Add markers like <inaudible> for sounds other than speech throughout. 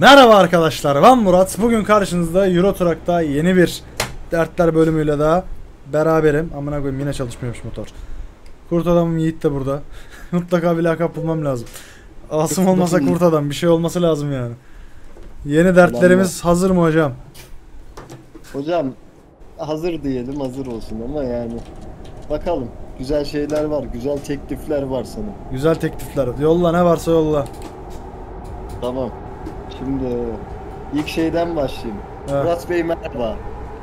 Merhaba arkadaşlar ben Murat. Bugün karşınızda Euro Truck'ta yeni bir dertler bölümüyle daha beraberim. Amına koyayım yine çalışmıyormuş motor. Kurt adamım Yiğit de burada. <laughs> Mutlaka bir lakap bulmam lazım. Asım olmasa kurt adam bir şey olması lazım yani. Yeni dertlerimiz hazır mı hocam? Hocam hazır diyelim hazır olsun ama yani bakalım güzel şeyler var güzel teklifler var sana. Güzel teklifler. Yolla ne varsa yolla. Tamam. Şimdi ilk şeyden başlayayım. Ha, Murat Bey merhaba.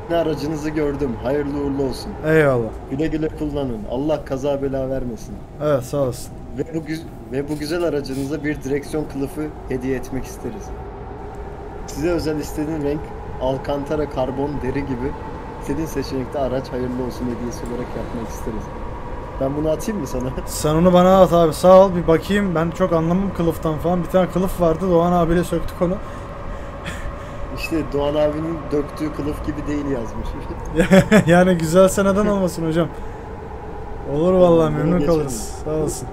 Ne aracınızı gördüm. Hayırlı uğurlu olsun. eyvallah. Güle güle kullanın. Allah kaza bela vermesin. Evet sağ olasın. Ve bu, ve bu güzel aracınıza bir direksiyon kılıfı hediye etmek isteriz. Size özel istediğin renk Alcantara karbon deri gibi istediğin seçenekte araç hayırlı olsun hediyesi olarak yapmak isteriz. Ben bunu atayım mı sana? <laughs> Sen onu bana at abi sağ ol bir bakayım ben çok anlamam kılıftan falan bir tane kılıf vardı Doğan abiyle söktük onu <laughs> İşte Doğan abinin döktüğü kılıf gibi değil yazmış. <laughs> yani güzelse neden olmasın hocam Olur vallahi memnun geçelim. kalırız sağ olasın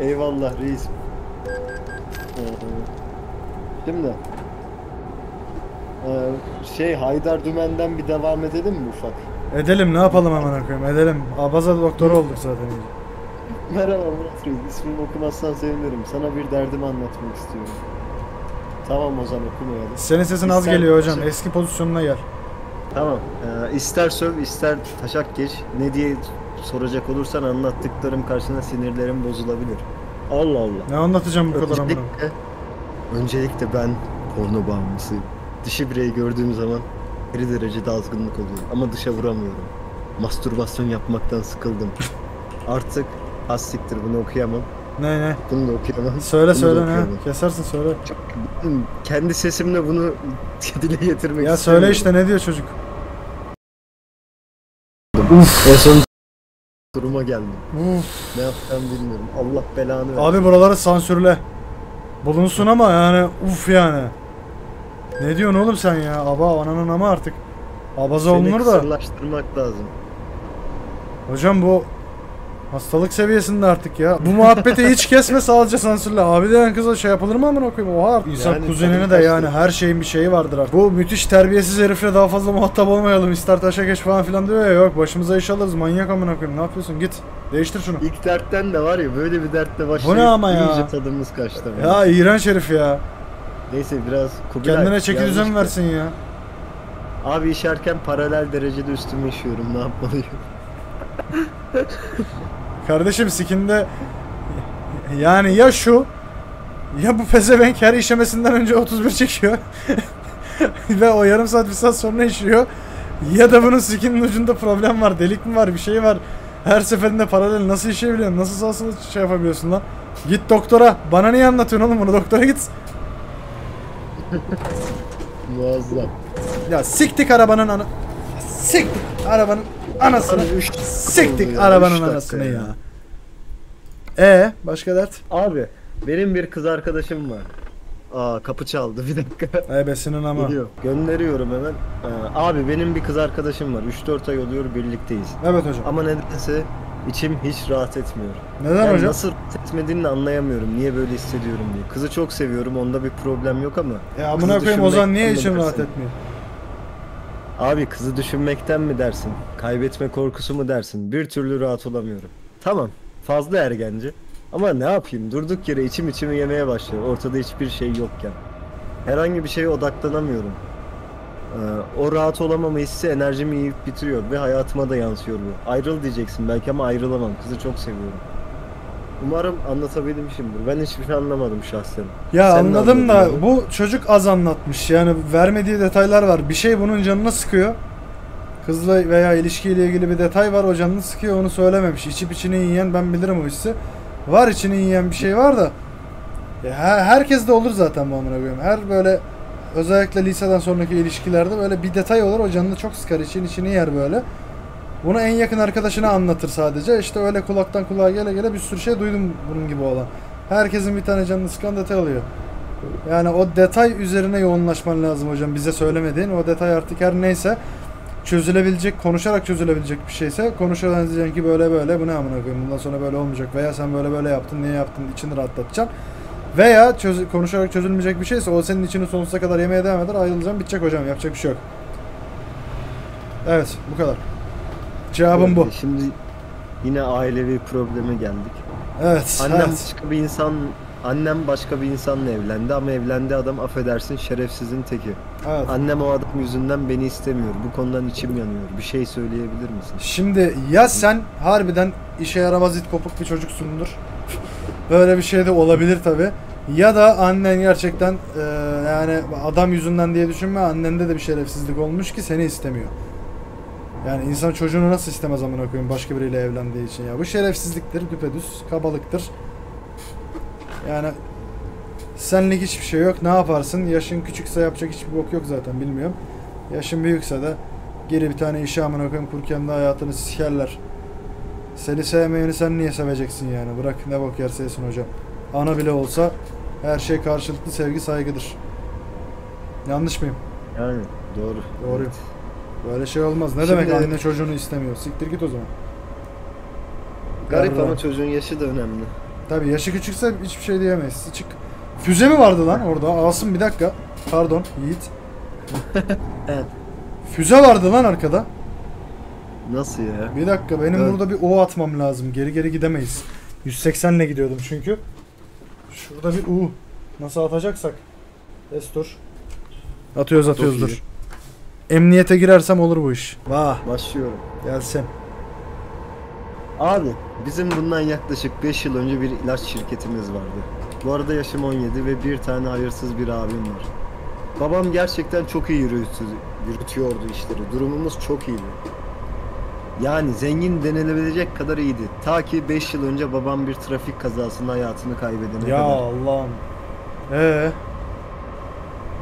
Eyvallah reis. Şimdi ee, şey Haydar Dümen'den bir devam edelim mi ufak? Edelim ne yapalım hemen koyayım edelim Abaza doktoru olduk zaten Merhaba Murat Reis. İsmimi okumazsan sevinirim. Sana bir derdimi anlatmak istiyorum. Tamam o zaman okumayalım. Senin sesin az İster- geliyor hocam eski pozisyonuna gel Tamam. Ee, ister söv ister taşak geç. Ne diye soracak olursan anlattıklarım karşısında sinirlerim bozulabilir. Allah Allah. Ne anlatacağım bu kadar amına öncelikle ben porno bağımlısıyım. Dişi bireyi gördüğüm zaman bir derecede azgınlık oluyor ama dışa vuramıyorum. Mastürbasyon yapmaktan sıkıldım. <laughs> Artık siktir bunu okuyamam. Ne ne Bunu da okuyamam. Söyle bunu söyle ne kesersin söyle Çok, kendi sesimle bunu <laughs> dile getirmek Ya söyle işte ne diyor çocuk En son duruma geldim. Uf. Ne yapacağımı bilmiyorum. Allah belanı versin. Abi buraları sansürle Bulunsun ama yani uf yani Ne diyorsun oğlum sen ya aba ananın ama artık Abaza Seni olunur da kısırlaştırmak lazım. Hocam bu hastalık seviyesinde artık ya. Bu muhabbeti hiç kesme sadece sansürle. Abi denen kıza şey yapılır mı amına koyayım? Oha. İnsan Yani kuzenine de yani her şeyin bir şeyi vardır artık. Bu müthiş terbiyesiz herifle daha fazla muhatap olmayalım. İster taşa geç falan filan diyor ya. Yok başımıza iş alırız. Manyak amına koyayım. Ne yapıyorsun? Git. Değiştir şunu. İlk dertten de var ya böyle bir dertle başlayıp ama ya? iyice tadımız kaçtı. benim. Ya iğrenç herif ya. Neyse biraz Kubilay. Kendine çeki düzen versin ya. Abi işerken paralel derecede üstüme işiyorum ne yapmalıyım? <laughs> Kardeşim sikinde yani ya şu ya bu pezevenk her işemesinden önce 31 çekiyor. <laughs> Ve o yarım saat bir saat sonra işiyor. Ya da bunun sikinin ucunda problem var delik mi var bir şey var? Her seferinde paralel nasıl işeyebiliyorsun? Nasıl sağsını şey yapabiliyorsun lan? Git doktora. Bana niye anlatıyorsun oğlum bunu? Doktora git Muazzam. ya siktik arabanın ana siktik arabanın anasını üç siktik ya, arabanın anasını ya. ya. E başka dert? Abi benim bir kız arkadaşım var. Aa kapı çaldı bir dakika. Ebesinin ama. Geliyor. Gönderiyorum hemen. Ee, abi benim bir kız arkadaşım var. 3-4 ay oluyor birlikteyiz. Evet hocam. Ama nedense içim hiç rahat etmiyor. Neden yani hocam? nasıl rahat etmediğini anlayamıyorum. Niye böyle hissediyorum diye. Kızı çok seviyorum. Onda bir problem yok ama. Ya amına koyayım Ozan niye için rahat etmiyor? Abi kızı düşünmekten mi dersin? Kaybetme korkusu mu dersin? Bir türlü rahat olamıyorum. Tamam. Fazla ergence. Ama ne yapayım? Durduk yere içim içimi yemeye başlıyor. Ortada hiçbir şey yokken. Herhangi bir şeye odaklanamıyorum. Ee, o rahat olamama hissi enerjimi yiyip bitiriyor ve hayatıma da yansıyor bu. Ayrıl diyeceksin belki ama ayrılamam. Kızı çok seviyorum. Umarım anlatabilmişimdir. Ben hiçbir şey anlamadım şahsen. Ya Sen ne anladım da abi? bu çocuk az anlatmış. Yani vermediği detaylar var. Bir şey bunun canını sıkıyor. Kızla veya ilişkiyle ilgili bir detay var. O canını sıkıyor onu söylememiş. İçip içini yiyen ben bilirim o hissi. Var içini yiyen bir şey var da. Ya her, herkes de olur zaten bu amına koyayım. Her böyle özellikle liseden sonraki ilişkilerde böyle bir detay olur. O canını çok sıkar. için içini yer böyle. Bunu en yakın arkadaşına anlatır sadece. İşte öyle kulaktan kulağa gele gele bir sürü şey duydum bunun gibi olan. Herkesin bir tane canını sıkan detay oluyor. Yani o detay üzerine yoğunlaşman lazım hocam. Bize söylemediğin o detay artık her neyse çözülebilecek, konuşarak çözülebilecek bir şeyse konuşarak diyeceksin ki böyle böyle bu ne amına koyayım bundan sonra böyle olmayacak veya sen böyle böyle yaptın niye yaptın içini rahatlatacaksın. Veya çöz- konuşarak çözülmeyecek bir şeyse o senin içini sonsuza kadar yemeye devam eder ayrılacağım bitecek hocam yapacak bir şey yok. Evet bu kadar. Cevabım bu. Şimdi yine ailevi probleme geldik. Evet. Annem evet. başka bir insan annem başka bir insanla evlendi ama evlendiği adam affedersin şerefsizin teki. evet. Annem o adam yüzünden beni istemiyor. Bu konudan içim yanıyor. Bir şey söyleyebilir misin? Şimdi ya sen harbiden işe yaramaz it kopuk bir çocuksundur. Böyle bir şey de olabilir tabi. Ya da annen gerçekten e, yani adam yüzünden diye düşünme annende de bir şerefsizlik olmuş ki seni istemiyor. Yani insan çocuğunu nasıl istemez amına koyayım başka biriyle evlendiği için ya. Bu şerefsizliktir, düpedüz, kabalıktır. Yani senlik hiçbir şey yok. Ne yaparsın? Yaşın küçükse yapacak hiçbir bok yok zaten bilmiyorum. Yaşın büyükse de geri bir tane işe amına koyayım kur kendi hayatını sikerler. Seni sevmeyeni sen niye seveceksin yani? Bırak ne bok yerse yesin hocam. Ana bile olsa her şey karşılıklı sevgi saygıdır. Yanlış mıyım? Yani doğru. Doğru. Evet. Böyle şey olmaz. Ne Şimdi- demek anne çocuğunu istemiyor? Siktir git o zaman. Garip Yarra. ama çocuğun yaşı da önemli. Tabii yaşı küçükse hiçbir şey diyemeyiz. Çık. Füze mi vardı lan orada? Asım bir dakika. Pardon Yiğit. <laughs> Evet. Füze vardı lan arkada. Nasıl ya? Bir dakika benim Evet. burada bir O atmam lazım. Geri geri gidemeyiz. 180 ile gidiyordum çünkü. Şurada bir U. Nasıl atacaksak. Destur. Atıyoruz atıyoruz dur. Emniyete girersem olur bu iş. Vah Başlıyorum. gelsin. Abi bizim bundan yaklaşık 5 yıl önce bir ilaç şirketimiz vardı. Bu arada yaşım 17 ve bir tane hayırsız bir abim var. Babam gerçekten çok iyi yürütü, yürütüyordu işleri. Durumumuz çok iyiydi. Yani zengin denilebilecek kadar iyiydi. Ta ki 5 yıl önce babam bir trafik kazasında hayatını kaybedene Ya kadar. Allah'ım. Ee,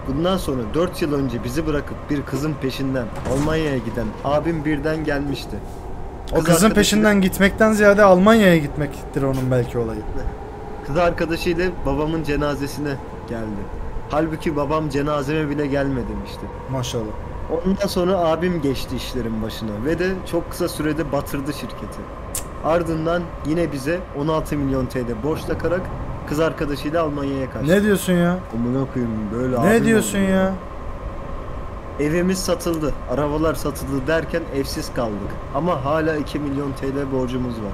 Bundan sonra 4 yıl önce bizi bırakıp bir kızın peşinden Almanya'ya giden abim birden gelmişti. o Kız kızın arkadaşı- peşinden gitmekten ziyade Almanya'ya gitmektir onun belki olayı. Kız arkadaşıyla babamın cenazesine geldi. Halbuki babam cenazeme bile gelme demişti. Maşallah. Ondan sonra abim geçti işlerin başına ve de çok kısa sürede batırdı şirketi. Ardından yine bize 16 milyon TL borç takarak kız arkadaşıyla Almanya'ya kaçtı. Ne diyorsun ya? Amına koyayım böyle Ne abim diyorsun oldu. ya? Evimiz satıldı, arabalar satıldı derken evsiz kaldık. Ama hala 2 milyon TL borcumuz var.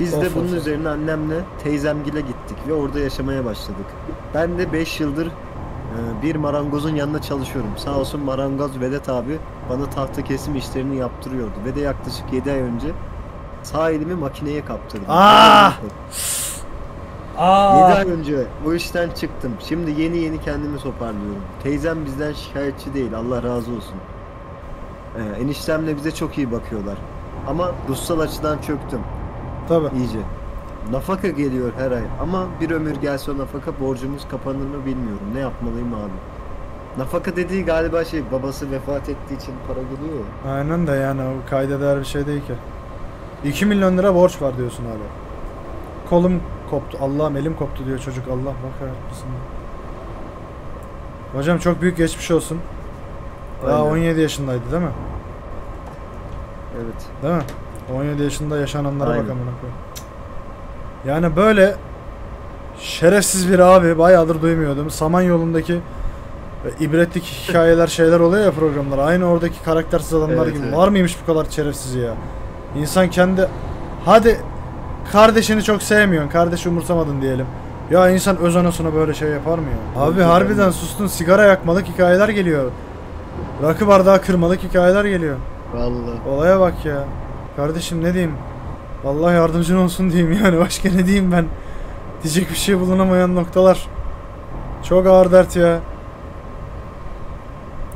Biz de Of, bunun of, of. üzerine annemle teyzemgile gittik ve orada yaşamaya başladık. Ben de 5 yıldır bir marangozun yanında çalışıyorum. Sağ olsun marangoz Vedat abi bana tahta kesim işlerini yaptırıyordu ve de yaklaşık 7 ay önce sağ elimi makineye kaptırdım. Ah! 7 Aa! ay önce bu işten çıktım. Şimdi yeni yeni kendimi toparlıyorum. Teyzem bizden şikayetçi değil. Allah razı olsun. Ee, eniştemle bize çok iyi bakıyorlar. Ama ruhsal açıdan çöktüm Tabii. iyice. Nafaka geliyor her ay ama bir ömür gelse o nafaka borcumuz kapanır mı bilmiyorum. Ne yapmalıyım abi? Nafaka dediği galiba şey babası vefat ettiği için para geliyor ya. Aynen de yani o kayda değer bir şey değil ki. 2 milyon lira borç var diyorsun hala. Kolum koptu. Allah'ım elim koptu diyor çocuk. Allah bak kahretmesin. Hocam çok büyük geçmiş olsun. Daha Aynen. 17 yaşındaydı değil mi? Evet. Değil mi? 17 yaşında yaşananlara bak Aynen. amına koyayım. Yani böyle şerefsiz bir abi bayağıdır duymuyordum. Samanyolu'ndaki ibretlik hikayeler şeyler oluyor ya programlar. Aynı oradaki karaktersiz adamlar Evet, gibi. evet. Var mıymış bu kadar şerefsiz ya? İnsan kendi hadi kardeşini çok sevmiyorsun. Kardeşi umursamadın diyelim. Ya insan öz anasına böyle şey yapar mı ya? Abi Yok, harbiden ben- sustun sigara yakmalık hikayeler geliyor. Rakı bardağı kırmalık hikayeler geliyor. Vallahi. Olaya bak ya. Kardeşim ne diyeyim? Allah yardımcın olsun diyeyim yani. <laughs> Başka ne diyeyim ben? Diyecek bir şey bulunamayan noktalar. Çok ağır dert ya.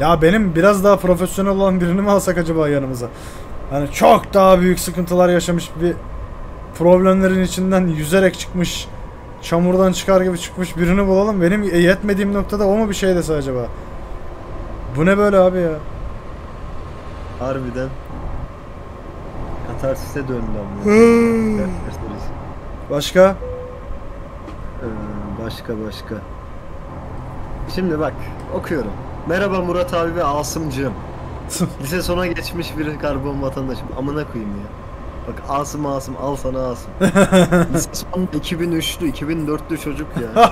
Ya benim biraz daha profesyonel olan birini mi alsak acaba yanımıza? Hani çok daha büyük sıkıntılar yaşamış bir problemlerin içinden yüzerek çıkmış, çamurdan çıkar gibi çıkmış birini bulalım. Benim yetmediğim noktada o mu bir şey dese acaba? Bu ne böyle abi ya? Harbiden. Katarsis'e döndü ama. Başka? Ee, başka başka. Şimdi bak okuyorum. Merhaba Murat abi ve Asımcığım. <laughs> Lise sona geçmiş bir karbon vatandaşım. Amına koyayım ya. Bak Asım Asım al sana Asım. <laughs> Lise sonunda 2003'lü 2004'lü çocuk ya.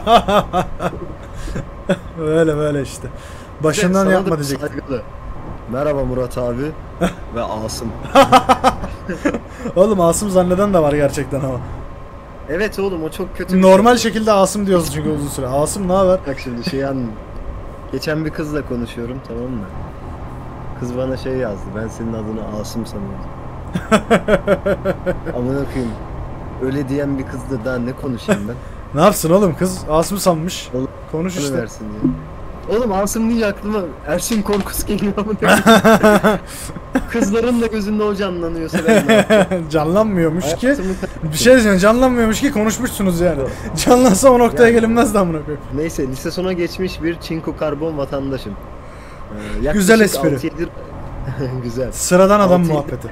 <laughs> Böyle böyle işte. Başından yapma diyecek. Merhaba Murat abi ve Asım. <laughs> Oğlum Asım zanneden de var gerçekten ama. Evet oğlum o çok kötü Normal şey. şekilde Asım diyoruz çünkü uzun süre. Asım ne haber? Bak şimdi şey an Geçen bir kızla konuşuyorum tamam mı? Kız bana şey yazdı. Ben senin adını Asım sanıyordum. <laughs> Amına koyayım. Öyle diyen bir kızla daha ne konuşayım ben? Ne yapsın oğlum kız Asım sanmış. Oğlum, Konuş Onu işte. versin diye. Oğlum Asım deyince aklıma Ersin Korkus geliyor koyayım. <laughs> <laughs> Kızların da gözünde o yapacağım? <laughs> Canlanmıyormuş ki. Bir şey diyeceğim canlanmıyormuş ki konuşmuşsunuz yani. Canlansa o noktaya Yani. gelinmez de amına koyayım. Neyse lise sona geçmiş bir çinko karbon vatandaşım. Ee, Güzel espri. 6-7 Güzel. Sıradan adam 6-7 muhabbeti.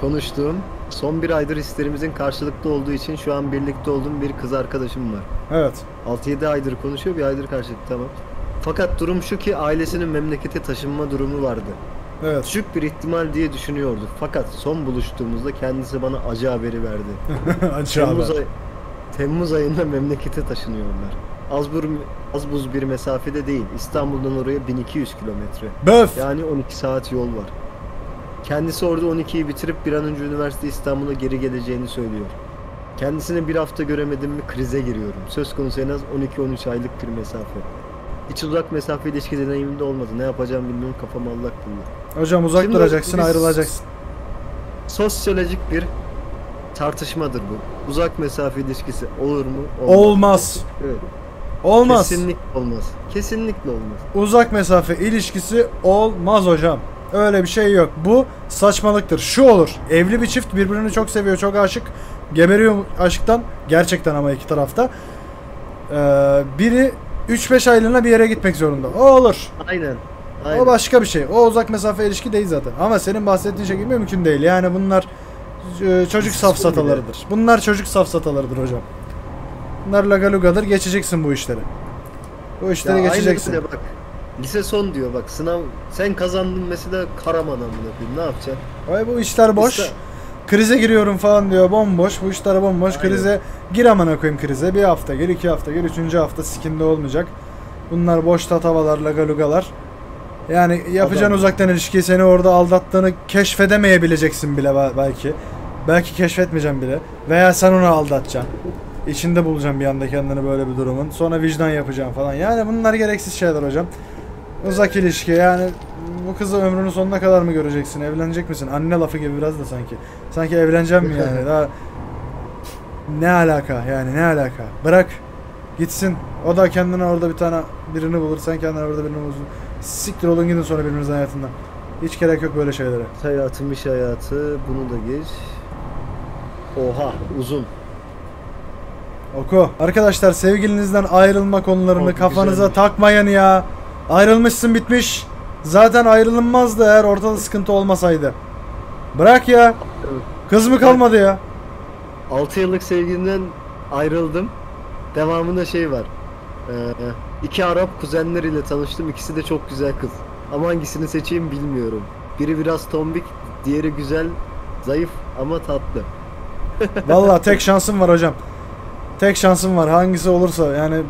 konuştuğum, son bir aydır hislerimizin karşılıklı olduğu için şu an birlikte olduğum bir kız arkadaşım var. Evet. 6-7 aydır konuşuyor, bir aydır karşılıklı tamam. Fakat durum şu ki ailesinin memlekete taşınma durumu vardı. Evet. Küçük bir ihtimal diye düşünüyorduk. Fakat son buluştuğumuzda kendisi bana acı haberi verdi. <laughs> Acı Temmuz, haber. ay- Temmuz ayında memlekete taşınıyorlar. Az, bur, az buz bir mesafede değil. İstanbul'dan oraya 1200 kilometre. Böf. Yani 12 saat yol var. Kendisi orada 12'yi bitirip bir an önce üniversite İstanbul'a geri geleceğini söylüyor. Kendisini bir hafta göremedim mi krize giriyorum. Söz konusu en az 12-13 aylık bir mesafe. Hiç uzak mesafe ilişki deneyimim de olmadı. Ne yapacağımı bilmiyorum kafam allak bullak. Hocam uzak Şimdi duracaksın biz- ayrılacaksın. Sosyolojik bir tartışmadır bu. Uzak mesafe ilişkisi olur mu? Olmaz. Olmaz. Evet. Olmaz. Kesinlikle olmaz. Kesinlikle olmaz. Uzak mesafe ilişkisi olmaz hocam. Öyle bir şey yok. Bu saçmalıktır. Şu olur. Evli bir çift birbirini çok seviyor, çok aşık. Geberiyor aşktan. Gerçekten ama iki tarafta. Ee, biri 3-5 aylığına bir yere gitmek zorunda. O olur. Aynen. Aynen. O başka bir şey. O uzak mesafe ilişki değil zaten. Ama senin bahsettiğin şekilde mümkün değil. Yani bunlar e, çocuk safsatalarıdır. Bunlar çocuk safsatalarıdır hocam. Bunlar lagalugadır. Geçeceksin bu işleri. Bu işleri Ya aynen geçeceksin. öyle bak. Lise son diyor bak sınav sen kazandın mesela Karaman amına ne yapacaksın? Ay bu işler boş. İşte- Krize giriyorum falan diyor. Bomboş. Bu işler bomboş. Aynen. Krize gir amına koyayım krize. Bir hafta gir, iki hafta gir, üçüncü hafta sikinde olmayacak. Bunlar boş tatavalar, lagalugalar. Yani yapacağın Adam- uzaktan ilişkiyi seni orada aldattığını keşfedemeyebileceksin bile bel- belki. Belki keşfetmeyeceğim bile. Veya sen onu aldatacaksın. İçinde bulacaksın bir anda kendini böyle bir durumun. Sonra vicdan yapacaksın falan. Yani bunlar gereksiz şeyler hocam. Uzak ilişki yani bu kızı ömrünün sonuna kadar mı göreceksin? Evlenecek misin? Anne lafı gibi biraz da sanki. Sanki evleneceğim mi yani? <laughs> Daha ne alaka yani ne alaka? Bırak gitsin. O da kendine orada bir tane birini bulur. Sen kendine orada birini bulursun. Siktir olun gidin sonra birbirinizin hayatından. Hiç gerek yok böyle şeylere. Hayatım iş hayatı bunu da geç. Oha uzun. Oku. Arkadaşlar sevgilinizden ayrılma konularını Oku, kafanıza güzelmiş. takmayın ya. Ayrılmışsın bitmiş. Zaten ayrılınmazdı eğer ortada sıkıntı olmasaydı. Bırak ya. Kız mı kalmadı ya? 6 yıllık sevgilinden ayrıldım. Devamında şey var. Ee, iki Arap kuzenleriyle tanıştım. İkisi de çok güzel kız. Ama hangisini seçeyim bilmiyorum. Biri biraz tombik, diğeri güzel, zayıf ama tatlı. <laughs> Vallahi tek şansım var hocam. Tek şansım var hangisi olursa yani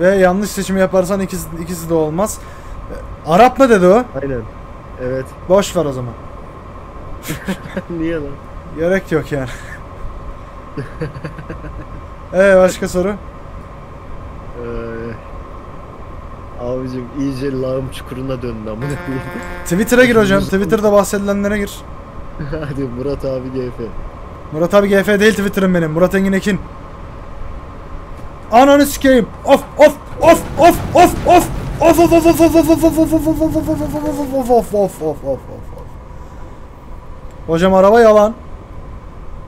ve yanlış seçimi yaparsan ikisi, ikisi de olmaz. Arap mı dedi o? Aynen. Evet. Boş ver o zaman. <laughs> Niye lan? Gerek yok yani. Ee başka soru? Ee, abicim iyice lağım çukuruna döndü koyayım. <laughs> Twitter'a gir hocam. Twitter'da bahsedilenlere gir. <laughs> Hadi Murat abi GF. Murat abi GF değil Twitter'ım benim. Murat Engin Ekin. Ananı sikeyim. Of of of of of of of of of of of of of of of of of of of of of of of Hocam araba yalan.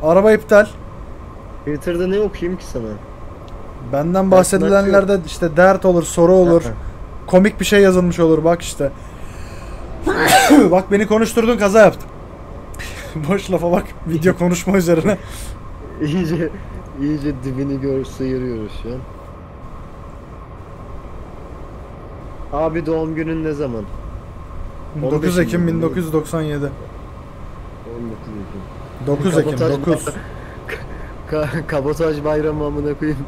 Araba iptal. Twitter'da ne okuyayım ki sana? Benden bahsedilenlerde işte dert olur, soru olur. Komik bir şey yazılmış olur bak işte. bak beni konuşturdun kaza yaptım. Boş lafa bak. Video konuşma üzerine. İyice iyice dibini gör sıyırıyoruz şu an. Abi doğum günün ne zaman? 9 Ekim 15'inde değil mi? 1997. 19 Ekim. 9 Ekim Kabotaj 9. <laughs> Ka- kabotaj bayramı amına koyayım.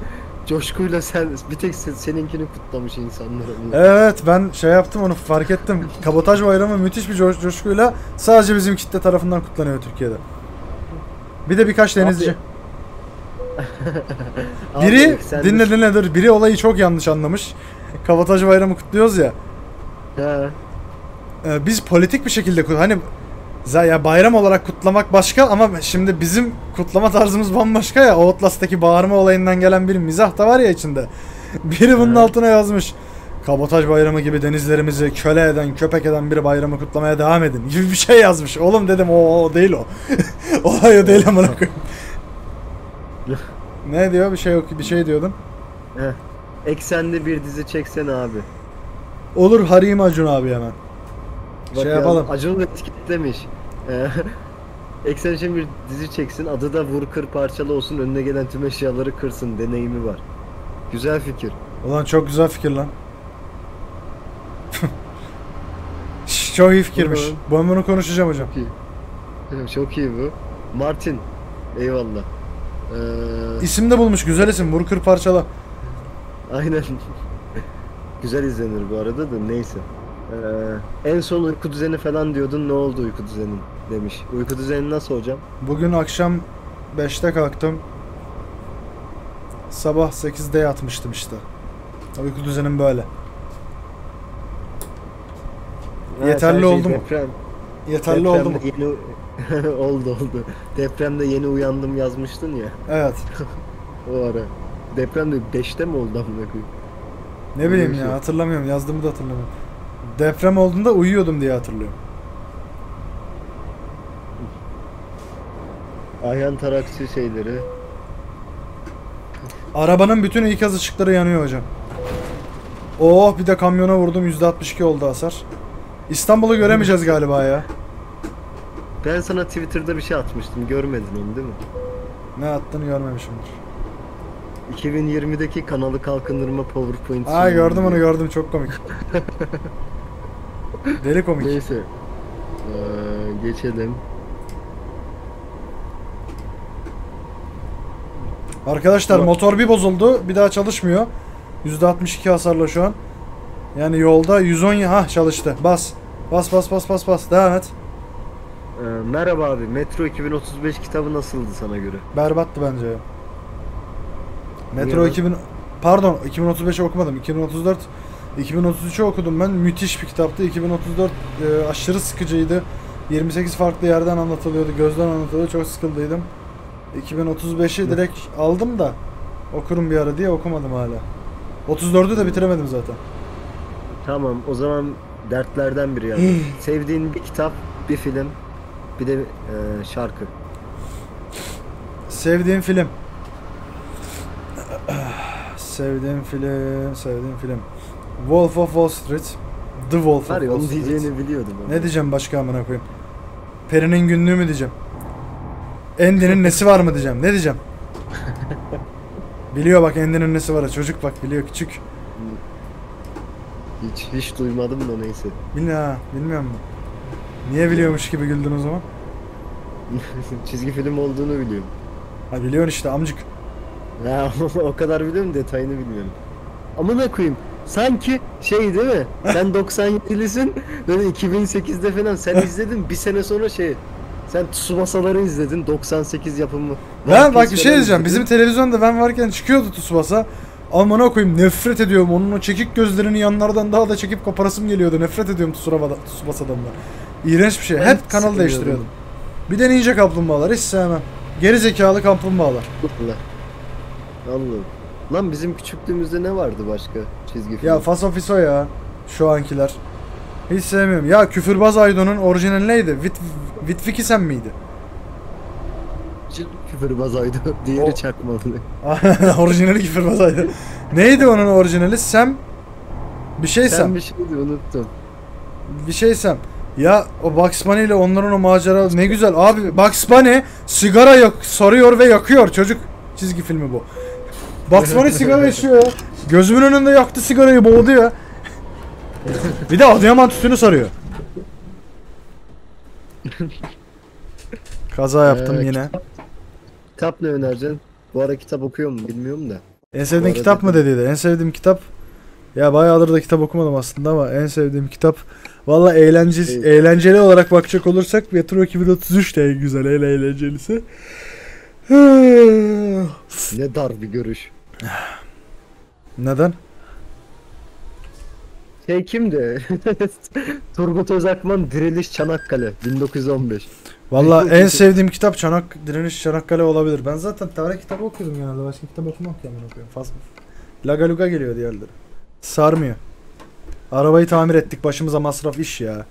Coşkuyla sen bir tek se- seninkini kutlamış insanlar. Evet ben şey yaptım onu fark ettim. Kabotaj bayramı müthiş bir coş- coşkuyla sadece bizim kitle tarafından kutlanıyor Türkiye'de. Bir de birkaç denizci. <laughs> Abi, Biri sen dinle dinle dur. Biri olayı çok yanlış anlamış. Kabotaj bayramı kutluyoruz ya. He. Ee, biz politik bir şekilde kut- hani ya bayram olarak kutlamak başka ama şimdi bizim kutlama tarzımız bambaşka ya. Outlast'taki bağırma olayından gelen bir mizah da var ya içinde. Biri bunun altına yazmış. Kabotaj bayramı gibi denizlerimizi köle eden, köpek eden bir bayramı kutlamaya devam edin <laughs> gibi bir şey yazmış. Oğlum dedim o, o değil o. <laughs> Olay o değil amına koyayım. <laughs> ne diyor? Bir şey yok bir şey diyordun. Heh. Eksende bir dizi çeksene abi. Olur Harim Acun abi hemen. Bak Şey ya, yapalım. Acun da etiketlemiş. Ee, <laughs> Eksen için bir dizi çeksin. Adı da vur kır parçalı olsun. Önüne gelen tüm eşyaları kırsın. Deneyimi var. Güzel fikir. Ulan çok güzel fikir lan. <laughs> Çok iyi fikirmiş. Ben bunu konuşacağım hocam. Çok iyi. Çok iyi bu. Martin. Eyvallah. Ee, İsim de bulmuş. Güzel isim. Vur kır parçala. Aynen. <laughs> Güzel izlenir bu arada da neyse. Ee, en son uyku düzeni falan diyordun. Ne oldu uyku düzenin demiş. Uyku düzeni nasıl hocam? Bugün akşam 5'te kalktım. Sabah 8'de yatmıştım işte. Uyku düzenim böyle. Ha, Yeterli şey, oldu mu? Deprem, Yeterli oldu mu? depremde Yeni... <laughs> oldu oldu. Depremde yeni uyandım yazmıştın ya. Evet. <laughs> O ara. Depremde 5'te mi oldu amına koyayım? Ne bileyim bir ya şey. hatırlamıyorum. Yazdığımı da hatırlamıyorum. Deprem olduğunda uyuyordum diye hatırlıyorum. Ayhan Tarakçı şeyleri. Arabanın bütün ikaz ışıkları yanıyor hocam. Oh bir de kamyona vurdum %62 oldu hasar. İstanbul'u göremeyeceğiz galiba ya. Ben sana Twitter'da bir şey atmıştım. Görmedin onu değil mi? Ne attığını görmemişimdir. 2020'deki kanalı kalkındırma PowerPoint. Aa gördüm onu gördüm çok komik. <laughs> Deli komik. Neyse. Ee, geçelim. Arkadaşlar Ama- motor bir bozuldu bir daha çalışmıyor. %62 hasarla şu an. Yani yolda 110 ha çalıştı. Bas. Bas bas bas bas bas. Devam et. Ee, merhaba abi. Metro 2035 kitabı nasıldı sana göre? Berbattı bence ya. Metro Niye 2000 pardon 2035'i okumadım. 2034 2033'ü okudum ben. Müthiş bir kitaptı. 2034 e, aşırı sıkıcıydı. 28 farklı yerden anlatılıyordu. Gözden anlatılıyordu. Çok sıkıldıydım. 2035'i direkt aldım da okurum bir ara diye okumadım hala. 34'ü de bitiremedim zaten. Tamam o zaman dertlerden biri yani. Sevdiğin bir kitap, bir film, bir de e, şarkı. Sevdiğim film. Sevdiğim film, sevdiğim film. Wolf of Wall Street. The Wolf Var of ya Wall onu Street. diyeceğini biliyordum. ama. Ne diyeceğim başka amına koyayım? Peri'nin günlüğü mü diyeceğim? Andy'nin nesi var mı diyeceğim? Ne diyeceğim? <laughs> biliyor bak Andy'nin nesi var. Çocuk bak biliyor küçük. Hiç, hiç duymadım da neyse. Bilmiyor ha. Bilmiyor musun? Niye biliyormuş gibi güldün o zaman? <laughs> Çizgi film olduğunu biliyorum. Ha biliyorsun işte amcık. Ya <laughs> o kadar biliyorum detayını bilmiyorum. Amına koyayım. Sanki şey değil mi? Sen 97'lisin. Böyle 2008'de falan sen izledin. Bir sene sonra şey sen Tsubasa'ları izledin 98 yapımı. Ben bak bir şey diyeceğim. Bizim televizyonda ben varken çıkıyordu Tsubasa. Amına koyayım nefret ediyorum. Onun o çekik gözlerini yanlardan daha da çekip koparasım geliyordu. Nefret ediyorum Tsubasa'dan ben. İğrenç bir şey. Ben Hep kanal değiştiriyordum. Bir de ninja kaplumbağalar hiç sevmem. Geri zekalı kaplumbağalar. Allah. Allah'ım. Lan bizim küçüklüğümüzde ne vardı başka çizgi film? Ya Faso Fiso ya. Şu ankiler. Hiç sevmiyorum. Ya Küfürbaz Aydo'nun orijinali neydi? Vit, Vitviki sen miydi? Küfürbaz aydı. Diğeri O- çakmalı. <laughs> orijinali Küfürbaz Aydo. neydi onun orijinali? Sem bir şey Sen Sem. bir şeydi unuttum. Bir şey Sem. Ya o Bugs Bunny ile onların o macera ne güzel abi Bugs Bunny sigara yak sarıyor ve yakıyor çocuk çizgi filmi bu. Bunny sigara içiyor ya. Gözümün önünde yaktı sigarayı boğdu ya. <laughs> Bir de Adıyaman tütünü sarıyor. Kaza yaptım Ee, yine. Kitap, kitap ne önereceksin? Bu ara kitap okuyor mu bilmiyorum da. En sevdiğin arada kitap mı dediydi? En sevdiğim kitap ya bayağıdır da kitap okumadım aslında ama en sevdiğim kitap valla eğlenceli, Evet. eğlenceli olarak bakacak olursak Metro 2033 de en güzel en eğlencelisi. <sighs> Ne dar bir görüş. Neden? Şey kimdi? <laughs> Turgut Özakman Diriliş Çanakkale 1915. Valla en sevdiğim kitap Çanak Direniş Çanakkale olabilir. Ben zaten tarih kitabı okuyordum genelde. Başka kitap okumak ya ben okuyorum. Fazla. Laga luga geliyor diğerleri. Sarmıyor. Arabayı tamir ettik. Başımıza masraf iş ya.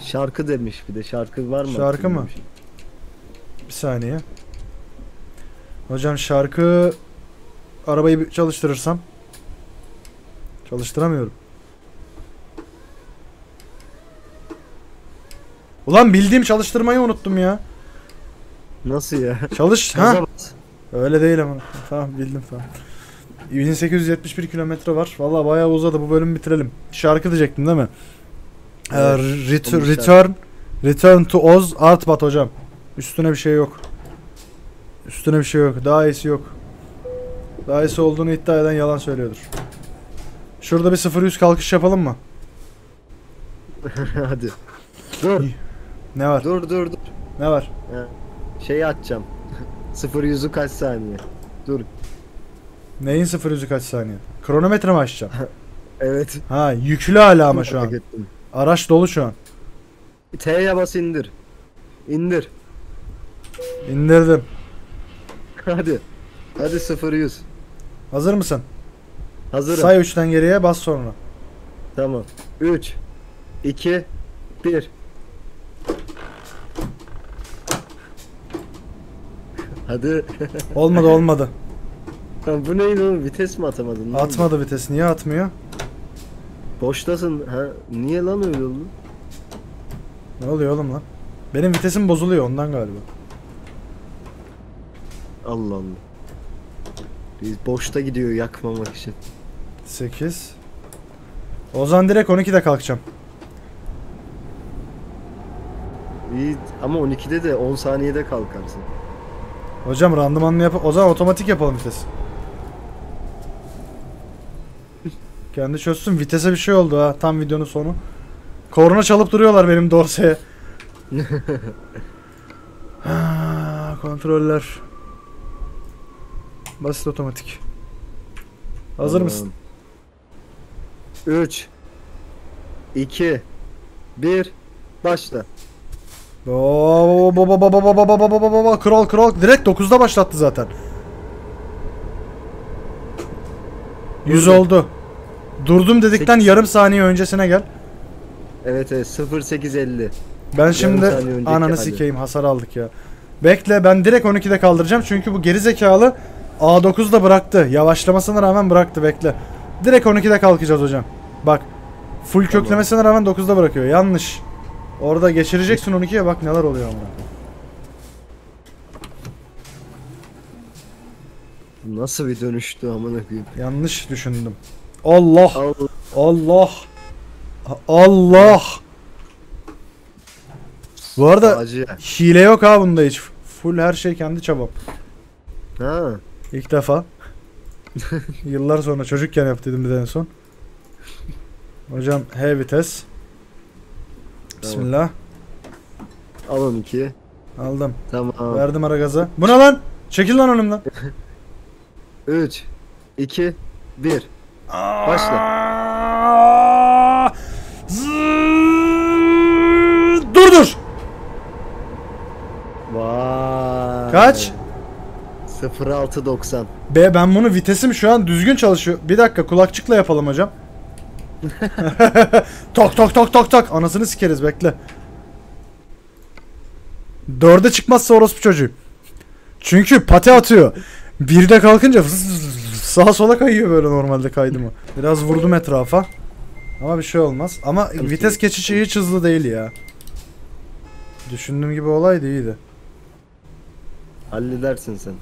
Şarkı demiş bir de şarkı var mı? Şarkı mı? Bir saniye. Hocam şarkı arabayı çalıştırırsam çalıştıramıyorum. Ulan bildiğim çalıştırmayı unuttum ya. Nasıl ya? Çalış ha. Öyle değil ama. Tamam bildim tamam. 1871 kilometre var. Vallahi bayağı uzadı. Bu bölümü bitirelim. Şarkı diyecektin değil mi? Ee, Evet, ret- onun return Return to Oz Artbat hocam. Üstüne bir şey yok. Üstüne bir şey yok. Daha iyisi yok. Daha iyisi olduğunu iddia eden yalan söylüyordur. Şurada bir 0-100 kalkış yapalım mı? <laughs> Hadi. Dur. Ne var? Dur dur dur. Ne var? Şeyi açacağım. <laughs> 0 yüzü kaç saniye? Dur. Neyin 0-100'ü kaç saniye? Kronometre mi açacağım? <laughs> Evet. Ha yüklü hala ama şu an. Araç dolu şu an. T'ye bas indir. İndir. İndirdim. Hadi. Hadi 0 yüz. Hazır mısın? Hazırım. Say 3'ten geriye bas sonra. Tamam. 3 2 1 Hadi. <laughs> Olmadı olmadı. Lan Bu neydi oğlum? Vites mi atamadın? Oldu? Atmadı vites. Niye atmıyor? Boştasın. Ha? Niye lan öyle oldu? Ne oluyor oğlum lan? Benim vitesim bozuluyor ondan galiba. Allah Allah. Biz boşta gidiyor yakmamak için. 8. O zaman direkt 12'de kalkacağım. İyi ama 12'de de 10 saniyede kalkarsın. Hocam randımanını yap. O zaman otomatik yapalım vites. Kendi çözsün. Vitese bir şey oldu ha. Tam videonun sonu. Korna çalıp duruyorlar benim dorseye. <laughs> Ha, Kontroller. Basit otomatik. Hazır mısın? 3 2 1 Başla. Bo- bo- bo- bo- bo- bo- bo- bo- bo- bo- bo- Kral kral direkt 9'da başlattı zaten. 100 Durdu. oldu. Durdum dedikten Sekiz. yarım saniye öncesine gel. Evet evet 0850. Ben şimdi ananı sikeyim hasar aldık ya. Bekle ben direkt 12'de kaldıracağım çünkü bu geri zekalı A9'da bıraktı. Yavaşlamasına rağmen bıraktı bekle. Direkt 12'de kalkacağız hocam. Bak. Full Tamam. köklemesine rağmen 9'da bırakıyor. Yanlış. Orada geçireceksin 12'ye bak neler oluyor ama. Nasıl bir dönüştü amına koyayım. Yanlış düşündüm. Allah Al. Allah Allah. Bu arada Acı. hile yok ha bunda hiç. Full her şey kendi çabam. Ha. İlk defa. <laughs> Yıllar sonra çocukken yaptıydım bir de en son. Hocam H vites. Bismillah. Al 12. Aldım. Tamam. Verdim ara gaza. Bu ne lan? Çekil lan önümden. 3 2 1 Başla. Dur dur. Vay. Kaç? 0690. Be ben bunu vitesim şu an düzgün çalışıyor. Bir dakika kulakçıkla yapalım hocam. <laughs> tok tok tok tok tok. Anasını sikeriz bekle. Dörde çıkmazsa orospu çocuğu. Çünkü pati atıyor. Birde kalkınca fıs fıs fıs sağa sola kayıyor böyle normalde kaydı mı. Biraz vurdum etrafa. Ama bir şey olmaz. Ama Sıkıntı vites yok. geçişi hiç hızlı değil ya. Düşündüğüm gibi olaydı iyiydi. Halledersin sen.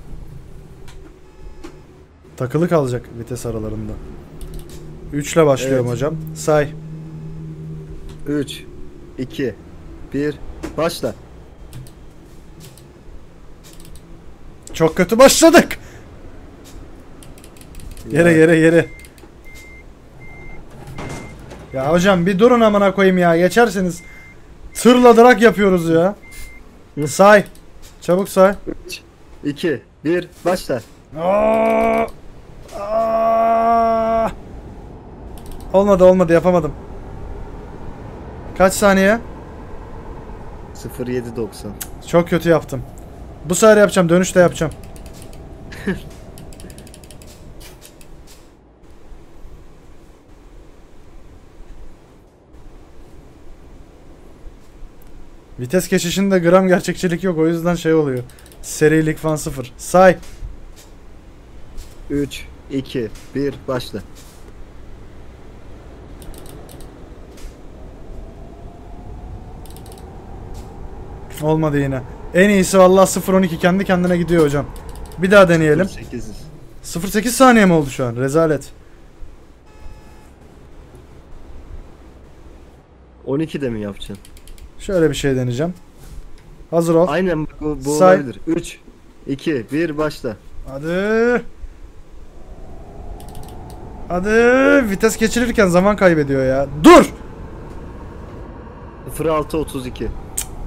Takılı kalacak vites aralarında. 3 ile başlıyorum Evet. hocam. Say. 3 2 1 Başla. Çok kötü başladık. Yere yere yere. Ya hocam bir durun amına koyayım ya. Geçerseniz tırla drak yapıyoruz ya. Say. Çabuk say. 2 1 başla. Aa! Olmadı olmadı yapamadım. Kaç saniye? 0790. Çok kötü yaptım. Bu sefer yapacağım. Dönüşte yapacağım. <laughs> Vites geçişinde gram gerçekçilik yok. O yüzden şey oluyor. Serilik falan sıfır. Say. 3 2 1 başla. Olmadı yine. En iyisi vallahi 0.12 kendi kendine gidiyor hocam. Bir daha deneyelim. 8 0.8 saniye mi oldu şu an? Rezalet. 12 de mi yapacaksın? Şöyle bir şey deneyeceğim. Hazır ol. Aynen bak bu, bu Say. olabilir. 3 2 1 başla. Hadi. Hadi. Vites geçirirken zaman kaybediyor ya. Dur. 06 32.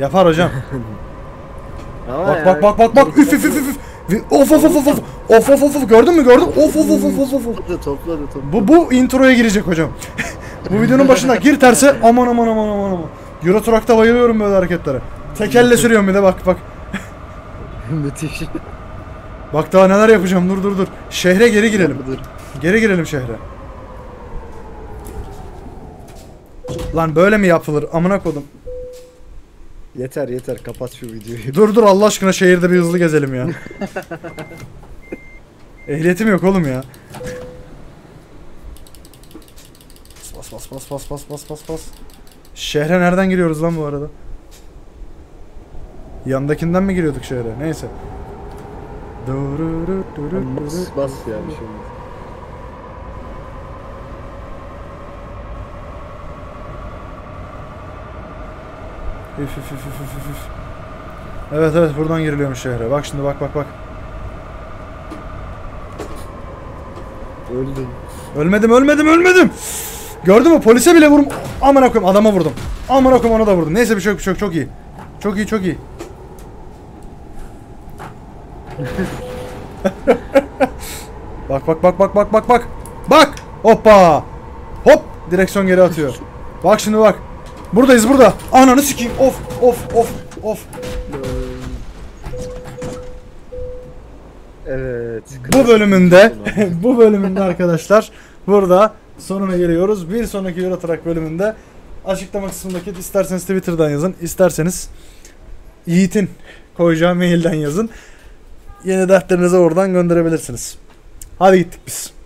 Yapar hocam. <laughs> bak, bak bak bak bak bak üf üf üf üf. Of of of of of. Of of of of gördün mü gördün? Of of of of of. Topladı topladı topladı. Bu bu introya girecek hocam. bu videonun başına gir terse <laughs> aman aman aman aman aman. Euro Truck'ta bayılıyorum böyle hareketlere. Tek elle sürüyorum bir de bak bak. <laughs> Müthiş. Bak daha neler yapacağım dur dur dur. Şehre geri girelim. Geri girelim şehre. Lan böyle mi yapılır amına kodum. Yeter yeter kapat şu videoyu. Dur dur Allah aşkına şehirde bir hızlı gezelim ya. <laughs> Ehliyetim yok oğlum ya. Bas bas bas bas bas bas bas bas. Şehre nereden giriyoruz lan bu arada? Yandakinden mi giriyorduk şehre? Neyse. Bas, bas ya bir şey olmaz. Üf, üf, üf, üf, üf. Evet evet buradan giriliyormuş şehre. Bak şimdi bak bak bak. Öldüm. Ölmedim ölmedim ölmedim. Gördün mü polise bile vurum. Aman koyayım adama vurdum. Aman koyayım ona da vurdum. Neyse bir şey yok bir şey yok çok iyi. Çok iyi çok iyi. <laughs> bak bak bak bak bak bak bak. Bak. Hoppa. Hop. Direksiyon geri atıyor. Bak şimdi bak. Buradayız burada. Ananı sikeyim. Of of of of. Evet. Bu bölümünde <laughs> bu bölümünde arkadaşlar burada sonuna geliyoruz. Bir sonraki Euro Truck bölümünde açıklama kısmındaki isterseniz Twitter'dan yazın, isterseniz Yiğit'in koyacağı mailden yazın. Yeni dertlerinizi oradan gönderebilirsiniz. Hadi gittik biz.